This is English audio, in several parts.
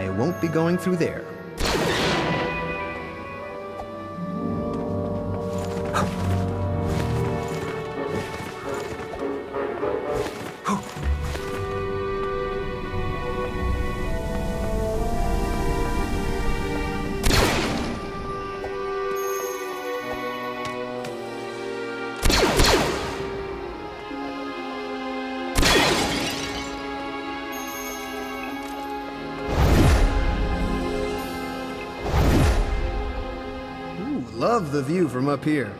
I won't be going through there. Love the view from up here.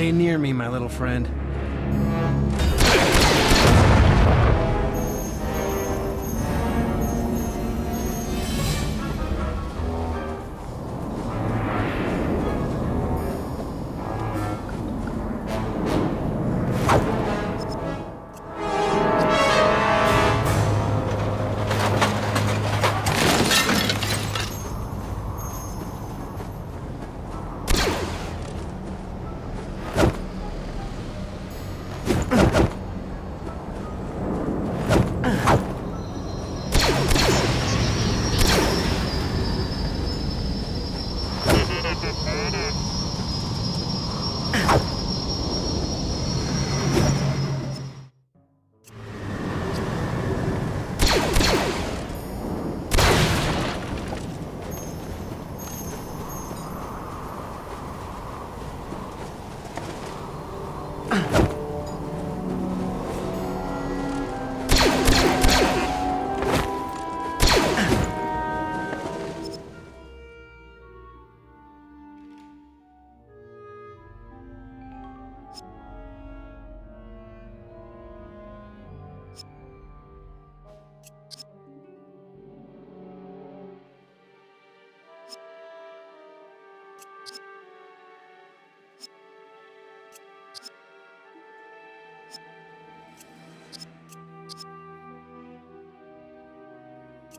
Stay near me, my little friend.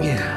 Yeah.